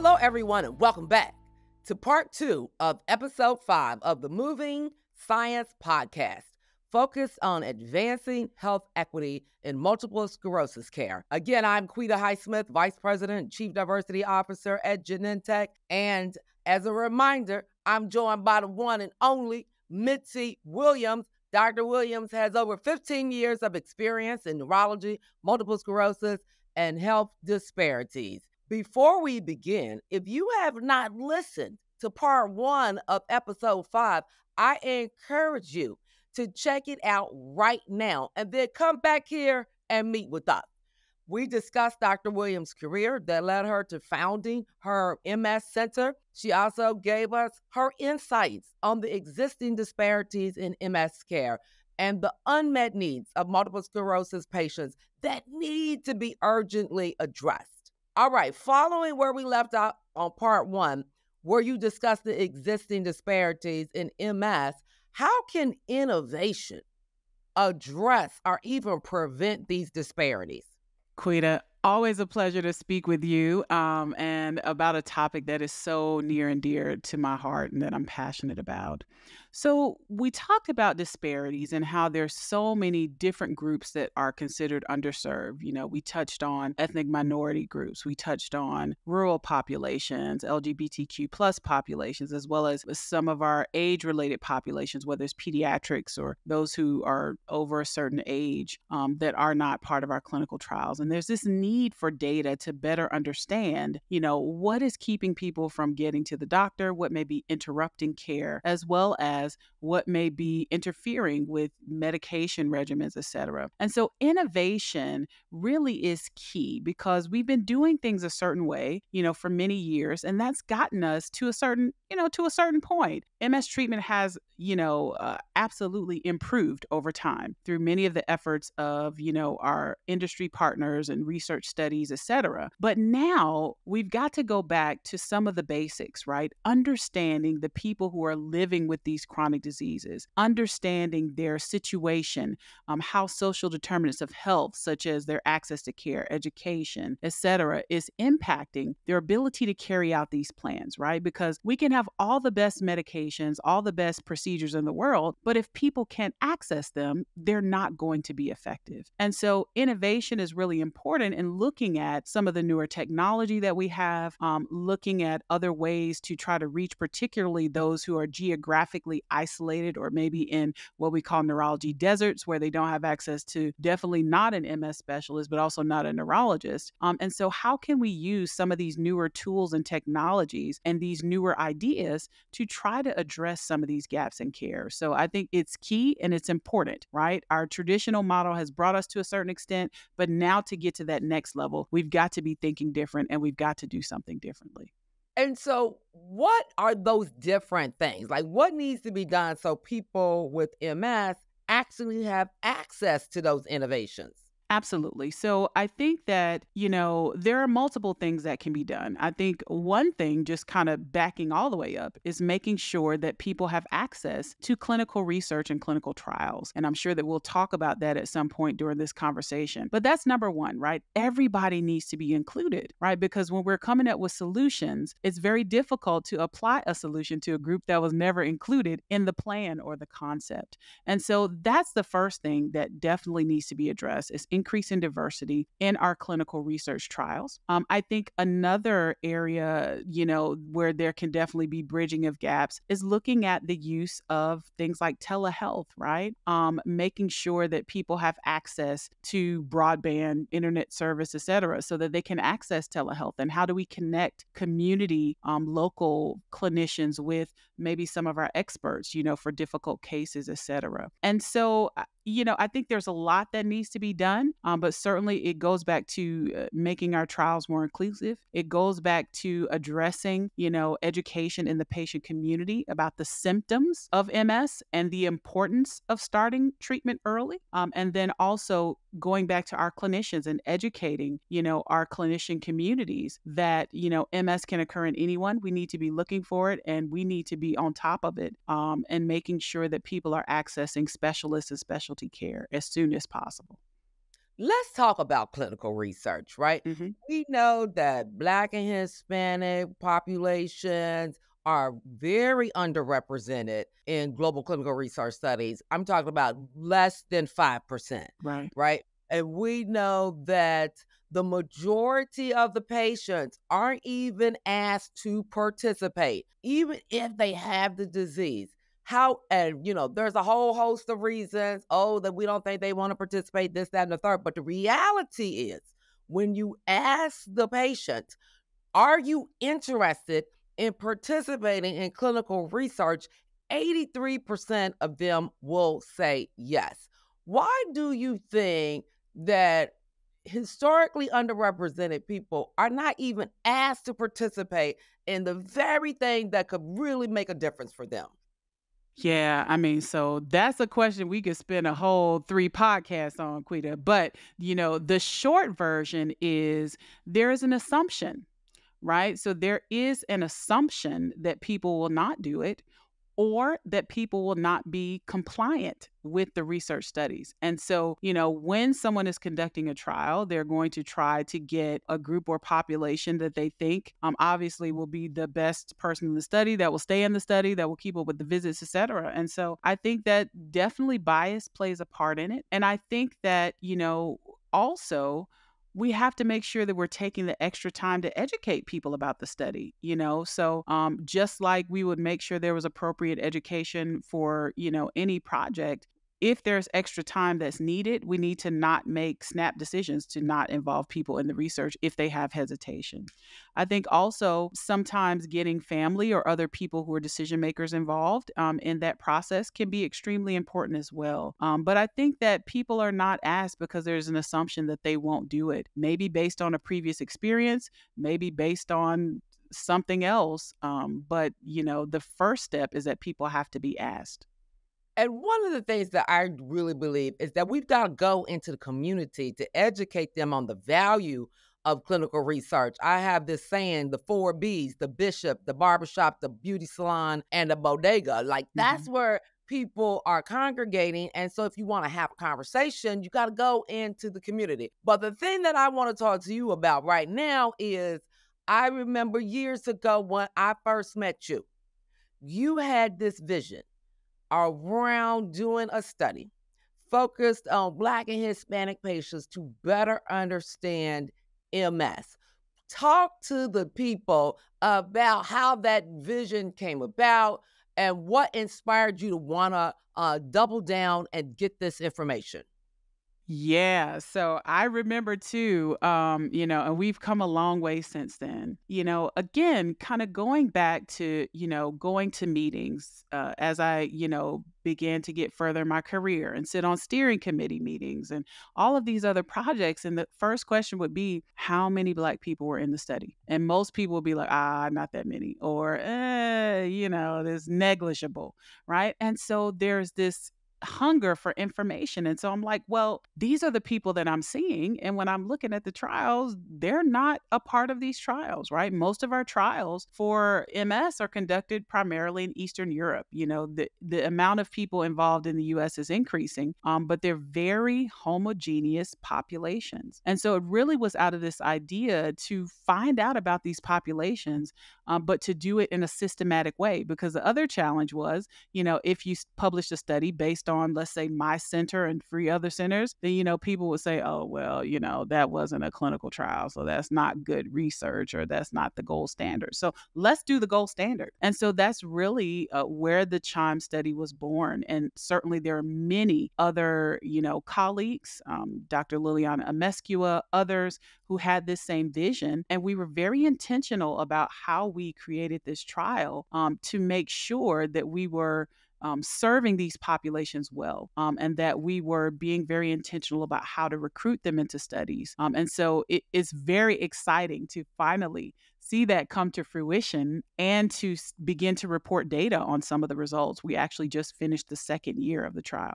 Hello, everyone, and welcome back to part two of episode five of the Moving Science Podcast, focused on advancing health equity in multiple sclerosis care. Again, I'm Quita Highsmith, Vice President Chief Diversity Officer at Genentech. And as a reminder, I'm joined by the one and only Mitzi Williams. Dr. Williams has over 15 years of experience in neurology, multiple sclerosis, and health disparities. Before we begin, if you have not listened to part one of episode five, I encourage you to check it out right now and then come back here and meet with us. We discussed Dr. Williams' career that led her to founding her MS Center. She also gave us her insights on the existing disparities in MS care and the unmet needs of multiple sclerosis patients that need to be urgently addressed. All right, following where we left off on part one, where you discussed the existing disparities in MS, how can innovation address or even prevent these disparities? Quita, always a pleasure to speak with you um, and about a topic that is so near and dear to my heart and that I'm passionate about. So, we talked about disparities and how there's so many different groups that are considered underserved. You know, we touched on ethnic minority groups, we touched on rural populations, LGBTQ plus populations, as well as some of our age related populations, whether it's pediatrics or those who are over a certain age um, that are not part of our clinical trials. And there's this need for data to better understand, you know, what is keeping people from getting to the doctor, what may be interrupting care, as well as as what may be interfering with medication regimens, et cetera. And so innovation really is key because we've been doing things a certain way, you know, for many years, and that's gotten us to a certain, you know, to a certain point. MS treatment has, you know, uh, absolutely improved over time through many of the efforts of, you know, our industry partners and research studies, etc. But now we've got to go back to some of the basics, right? Understanding the people who are living with these chronic diseases, understanding their situation, um, how social determinants of health, such as their access to care, education, etc., is impacting their ability to carry out these plans, right? Because we can have all the best medications, all the best procedures in the world, but if people can't access them, they're not going to be effective. And so innovation is really important in looking at some of the newer technology that we have, um, looking at other ways to try to reach particularly those who are geographically isolated or maybe in what we call neurology deserts where they don't have access to definitely not an MS specialist, but also not a neurologist. Um, and so, how can we use some of these newer tools and technologies and these newer ideas to try to address some of these gaps in care? So, I think it's key and it's important, right? Our traditional model has brought us to a certain extent, but now to get to that next level, we've got to be thinking different and we've got to do something differently. And so, what are those different things? Like, what needs to be done so people with MS actually have access to those innovations? Absolutely. So I think that, you know, there are multiple things that can be done. I think one thing, just kind of backing all the way up, is making sure that people have access to clinical research and clinical trials. And I'm sure that we'll talk about that at some point during this conversation. But that's number one, right? Everybody needs to be included, right? Because when we're coming up with solutions, it's very difficult to apply a solution to a group that was never included in the plan or the concept. And so that's the first thing that definitely needs to be addressed is increase in diversity in our clinical research trials. Um, I think another area, you know, where there can definitely be bridging of gaps is looking at the use of things like telehealth, right? Um, making sure that people have access to broadband, internet service, et cetera, so that they can access telehealth. And how do we connect community, um, local clinicians with maybe some of our experts, you know, for difficult cases, et cetera. And so, you know, I think there's a lot that needs to be done, um, but certainly it goes back to uh, making our trials more inclusive. It goes back to addressing, you know, education in the patient community about the symptoms of MS and the importance of starting treatment early. Um, and then also going back to our clinicians and educating, you know, our clinician communities that, you know, MS can occur in anyone. We need to be looking for it and we need to be on top of it um, and making sure that people are accessing specialists and specialty care as soon as possible. let's talk about clinical research, right? Mm-hmm. We know that Black and Hispanic populations are very underrepresented in global clinical research studies. I'm talking about less than 5%. Right. Right. And we know that the majority of the patients aren't even asked to participate, even if they have the disease. How, and you know, there's a whole host of reasons. Oh, that we don't think they want to participate, this, that, and the third. But the reality is, when you ask the patient, are you interested in participating in clinical research? 83% of them will say yes. Why do you think that historically underrepresented people are not even asked to participate in the very thing that could really make a difference for them? Yeah, I mean, so that's a question we could spend a whole three podcasts on, Quita. But, you know, the short version is there is an assumption, right? So there is an assumption that people will not do it or that people will not be compliant with the research studies. And so, you know, when someone is conducting a trial, they're going to try to get a group or population that they think um, obviously will be the best person in the study, that will stay in the study, that will keep up with the visits, et cetera. And so I think that definitely bias plays a part in it. And I think that, you know, also, we have to make sure that we're taking the extra time to educate people about the study you know? So um, just like we would make sure there was appropriate education for you know any project if there's extra time that's needed, we need to not make snap decisions to not involve people in the research if they have hesitation. I think also sometimes getting family or other people who are decision makers involved um, in that process can be extremely important as well. Um, but I think that people are not asked because there's an assumption that they won't do it, maybe based on a previous experience, maybe based on something else. Um, but, you know, the first step is that people have to be asked. And one of the things that I really believe is that we've got to go into the community to educate them on the value of clinical research. I have this saying the four B's the bishop, the barbershop, the beauty salon, and the bodega. Like that's mm-hmm. where people are congregating. And so if you want to have a conversation, you got to go into the community. But the thing that I want to talk to you about right now is I remember years ago when I first met you, you had this vision around doing a study focused on Black and Hispanic patients to better understand MS. Talk to the people about how that vision came about and what inspired you to want to uh, double down and get this information. Yeah. So I remember too, um, you know, and we've come a long way since then. You know, again, kind of going back to, you know, going to meetings uh, as I, you know, began to get further in my career and sit on steering committee meetings and all of these other projects. And the first question would be, how many Black people were in the study? And most people would be like, ah, not that many, or, eh, you know, this negligible, right? And so there's this hunger for information. And so I'm like, well, these are the people that I'm seeing. And when I'm looking at the trials, they're not a part of these trials, right? Most of our trials for MS are conducted primarily in Eastern Europe. You know, the, the amount of people involved in the US is increasing, um, but they're very homogeneous populations. And so it really was out of this idea to find out about these populations, um, but to do it in a systematic way. Because the other challenge was, you know, if you published a study based on, let's say, my center and three other centers, then, you know, people would say, oh, well, you know, that wasn't a clinical trial. So that's not good research or that's not the gold standard. So let's do the gold standard. And so that's really uh, where the CHIME study was born. And certainly there are many other, you know, colleagues, um, Dr. Liliana Amezcua, others who had this same vision. And we were very intentional about how we created this trial um, to make sure that we were um, serving these populations well, um, and that we were being very intentional about how to recruit them into studies. Um, and so it is very exciting to finally see that come to fruition and to begin to report data on some of the results. We actually just finished the second year of the trial.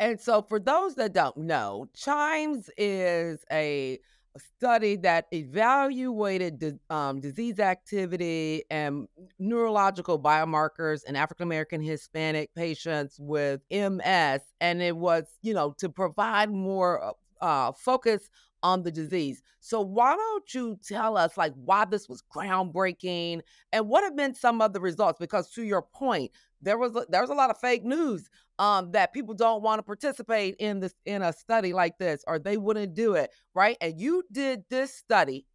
And so, for those that don't know, CHIMES is a study that evaluated um, disease activity and neurological biomarkers in African American Hispanic patients with MS. And it was, you know, to provide more uh, focus on the disease. So why don't you tell us like why this was groundbreaking and what have been some of the results? Because to your point, there was a, there was a lot of fake news um, that people don't want to participate in this in a study like this or they wouldn't do it, right? And you did this study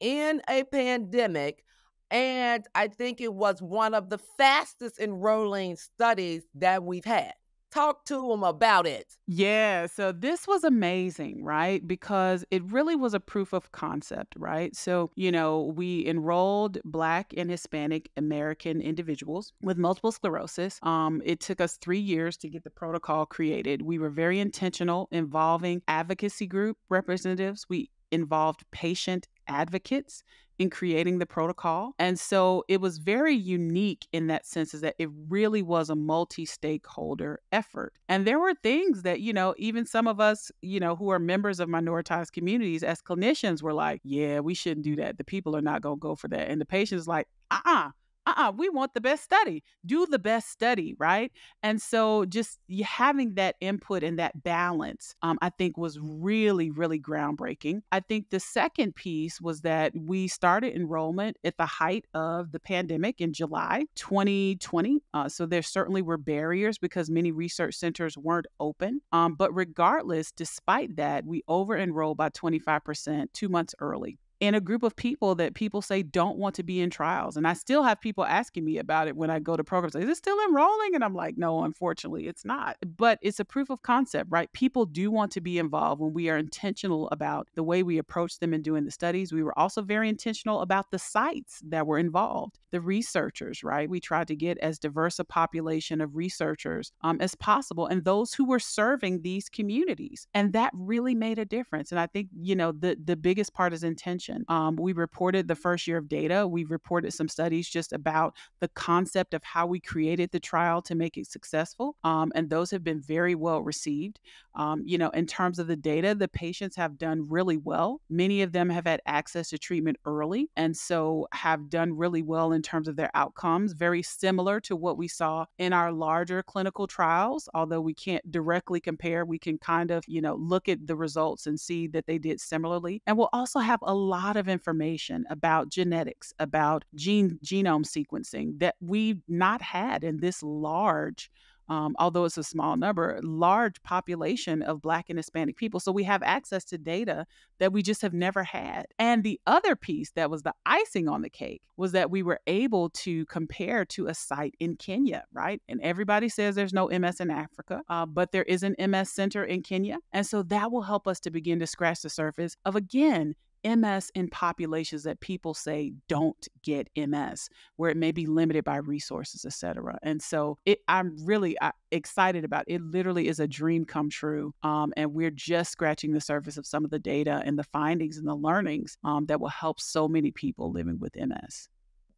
in a pandemic. And I think it was one of the fastest enrolling studies that we've had. Talk to them about it. Yeah, so this was amazing, right? Because it really was a proof of concept, right? So, you know, we enrolled Black and Hispanic American individuals with multiple sclerosis. Um, it took us three years to get the protocol created. We were very intentional, involving advocacy group representatives. We involved patient advocates in creating the protocol. And so it was very unique in that sense is that it really was a multi-stakeholder effort. And there were things that, you know, even some of us, you know, who are members of minoritized communities as clinicians were like, yeah, we shouldn't do that. The people are not going to go for that. And the patient's like, uh-uh, uh-uh, we want the best study. Do the best study, right? And so just having that input and that balance, um, I think was really, really groundbreaking. I think the second piece was that we started enrollment at the height of the pandemic in July 2020. Uh, so there certainly were barriers because many research centers weren't open. Um, but regardless, despite that, we over enrolled by 25% two months early in a group of people that people say don't want to be in trials. And I still have people asking me about it when I go to programs. Is it still enrolling? And I'm like, no, unfortunately, it's not. But it's a proof of concept, right? People do want to be involved when we are intentional about the way we approach them in doing the studies. We were also very intentional about the sites that were involved, the researchers, right? We tried to get as diverse a population of researchers um, as possible and those who were serving these communities. And that really made a difference. And I think, you know, the, the biggest part is intention um, we reported the first year of data. We reported some studies just about the concept of how we created the trial to make it successful. Um, and those have been very well received. Um, you know, in terms of the data, the patients have done really well. Many of them have had access to treatment early and so have done really well in terms of their outcomes, very similar to what we saw in our larger clinical trials. Although we can't directly compare, we can kind of, you know, look at the results and see that they did similarly. And we'll also have a lot lot of information about genetics, about gene genome sequencing that we've not had in this large um, although it's a small number, large population of Black and Hispanic people. So we have access to data that we just have never had. And the other piece that was the icing on the cake was that we were able to compare to a site in Kenya, right? And everybody says there's no MS in Africa, uh, but there is an MS center in Kenya. And so that will help us to begin to scratch the surface of, again, MS in populations that people say don't get MS, where it may be limited by resources, et cetera. And so it, I'm really uh, excited about it. it. Literally is a dream come true. Um, and we're just scratching the surface of some of the data and the findings and the learnings um, that will help so many people living with MS.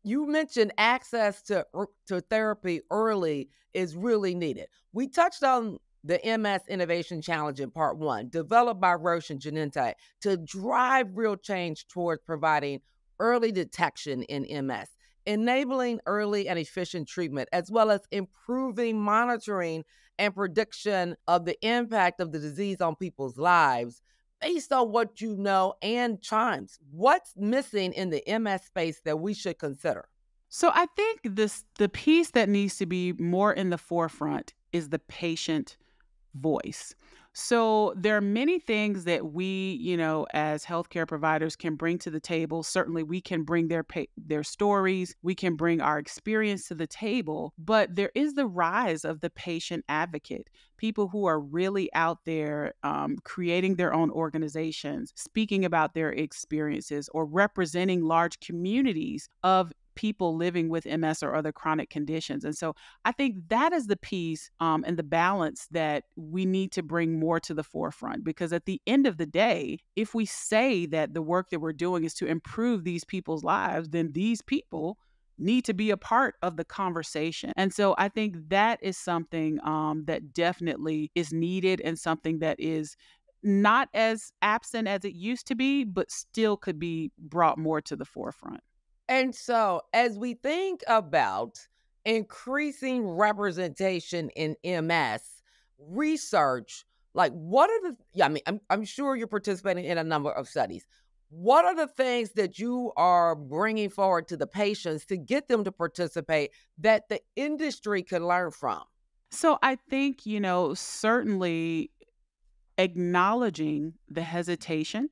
You mentioned access to, to therapy early is really needed. We touched on the MS Innovation Challenge in Part 1, developed by Roche and Genentech to drive real change towards providing early detection in MS, enabling early and efficient treatment, as well as improving monitoring and prediction of the impact of the disease on people's lives based on what you know and CHIMES. What's missing in the MS space that we should consider? So I think this the piece that needs to be more in the forefront is the patient voice. So there are many things that we, you know, as healthcare providers can bring to the table. Certainly we can bring their pa- their stories, we can bring our experience to the table, but there is the rise of the patient advocate, people who are really out there um, creating their own organizations, speaking about their experiences or representing large communities of people living with MS or other chronic conditions. And so I think that is the piece um, and the balance that we need to bring more to the forefront because at the end of the day, if we say that the work that we're doing is to improve these people's lives, then these people need to be a part of the conversation. And so I think that is something um, that definitely is needed and something that is not as absent as it used to be, but still could be brought more to the forefront. And so, as we think about increasing representation in MS, research Like, what are the, yeah, I mean, I'm, I'm sure you're participating in a number of studies. What are the things that you are bringing forward to the patients to get them to participate that the industry could learn from? So I think, you know, certainly acknowledging the hesitation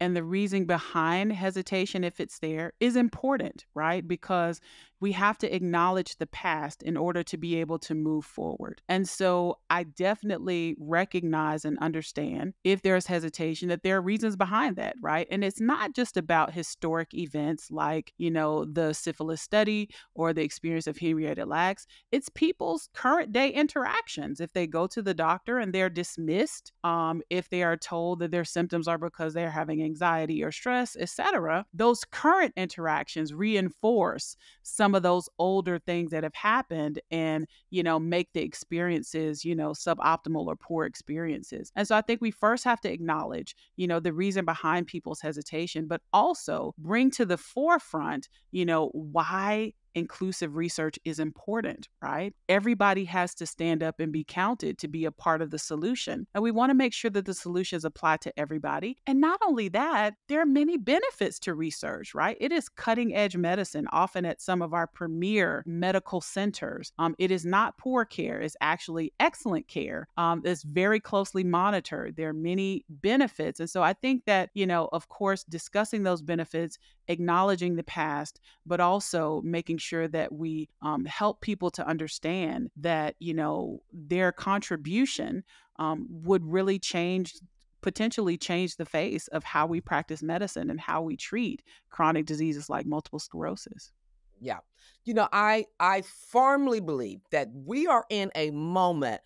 and the reason behind hesitation, if it's there, is important, right? Because we have to acknowledge the past in order to be able to move forward. And so I definitely recognize and understand if there's hesitation that there are reasons behind that, right? And it's not just about historic events like, you know, the syphilis study or the experience of Henrietta Lacks. It's people's current day interactions. If they go to the doctor and they're dismissed, um, if they are told that their symptoms are because they're having anxiety or stress, etc., those current interactions reinforce some of those older things that have happened and, you know, make the experiences, you know, suboptimal or poor experiences. And so I think we first have to acknowledge, you know, the reason behind people's hesitation, but also bring to the forefront, you know, why inclusive research is important, right? Everybody has to stand up and be counted to be a part of the solution. And we want to make sure that the solutions apply to everybody. And not only that, there are many benefits to research, right? It is cutting edge medicine, often at some of our premier medical centers. Um, it is not poor care, it's actually excellent care. Um, it's very closely monitored. There are many benefits. And so I think that, you know, of course, discussing those benefits, acknowledging the past, but also making making sure that we um, help people to understand that you know their contribution um, would really change potentially change the face of how we practice medicine and how we treat chronic diseases like multiple sclerosis. Yeah. You know i i firmly believe that we are in a moment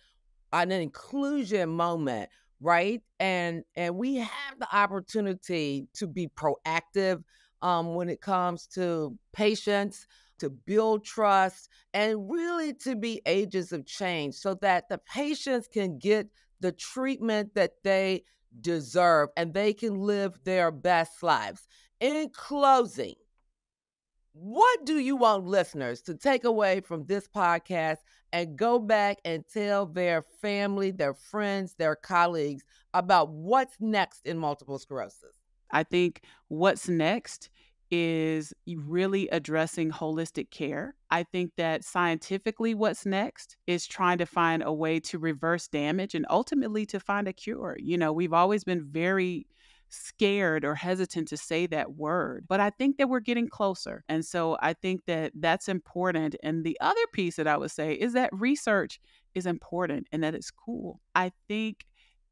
an inclusion moment right? And and we have the opportunity to be proactive um, when it comes to patients to build trust, and really to be agents of change so that the patients can get the treatment that they deserve and they can live their best lives. In closing, what do you want listeners to take away from this podcast and go back and tell their family, their friends, their colleagues about what's next in multiple sclerosis? I think what's next is really addressing holistic care. I think that scientifically, what's next is trying to find a way to reverse damage and ultimately to find a cure. You know, we've always been very scared or hesitant to say that word, but I think that we're getting closer. And so I think that that's important. And the other piece that I would say is that research is important and that it's cool. I think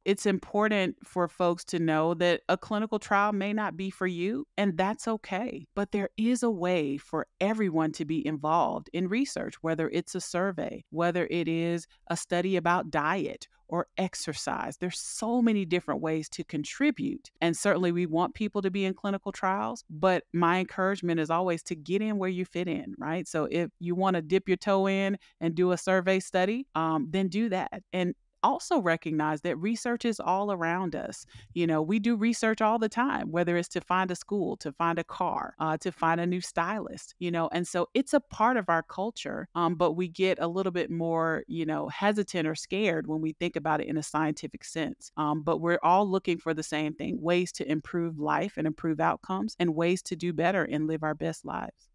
it's important for folks to know that a clinical trial may not be for you, and that's okay. But there is a way for everyone to be involved in research, whether it's a survey, whether it is a study about diet or exercise. There's so many different ways to contribute. And certainly we want people to be in clinical trials, but my encouragement is always to get in where you fit in, right? So if you want to dip your toe in and do a survey study, um, then do that. And also recognize that research is all around us. You know, we do research all the time, whether it's to find a school, to find a car, uh, to find a new stylist, you know, and so it's a part of our culture. Um, but we get a little bit more, you know, hesitant or scared when we think about it in a scientific sense. Um, but we're all looking for the same thing ways to improve life and improve outcomes and ways to do better and live our best lives.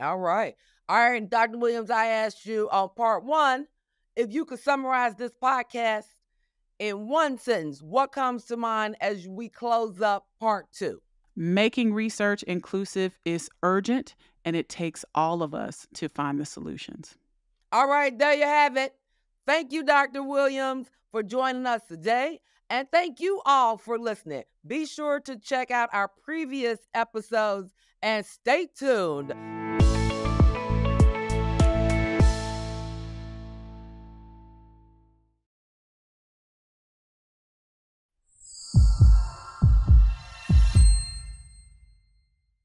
All right. All right, Dr. Williams, I asked you on part one if you could summarize this podcast in one sentence, what comes to mind as we close up part two? Making research inclusive is urgent and it takes all of us to find the solutions. All right, there you have it. Thank you, Dr. Williams, for joining us today. And thank you all for listening. Be sure to check out our previous episodes and stay tuned